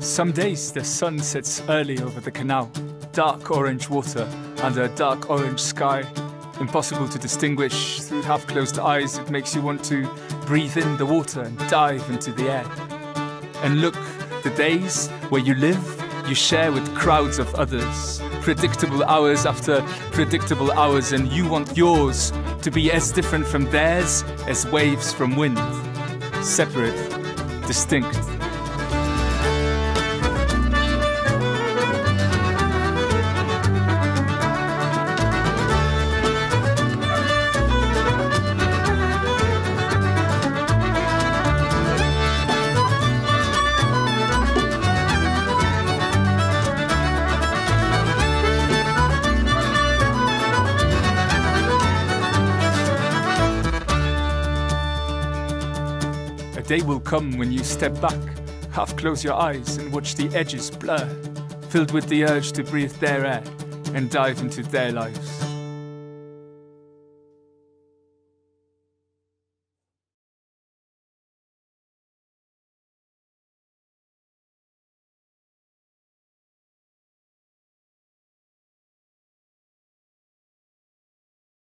Some days the sun sets early over the canal, dark orange water under a dark orange sky. Impossible to distinguish through half closed eyes, it makes you want to breathe in the water and dive into the air. And look, the days where you live, you share with crowds of others. Predictable hours after predictable hours, and you want yours to be as different from theirs as waves from wind. Separate, distinct. Day will come when you step back, half close your eyes, and watch the edges blur, filled with the urge to breathe their air and dive into their lives.